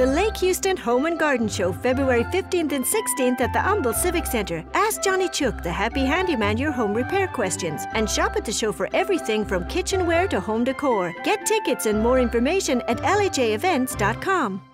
The Lake Houston Home and Garden Show, February 15th and 16th at the Humble Civic Center. Ask Johnny Chook, the happy handyman, your home repair questions. And shop at the show for everything from kitchenware to home decor. Get tickets and more information at lhaevents.com.